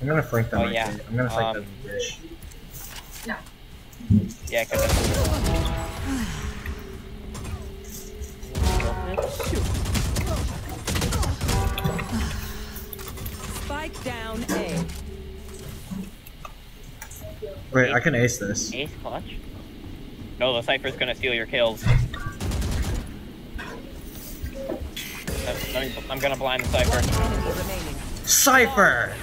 I'm gonna flank them Oh, yeah. Right I'm gonna flank Um, them dish. Yeah, because Spike down A. Wait, I can ace this. Ace clutch? No, the Cypher's gonna steal your kills. I'm gonna blind the Cypher. Cypher!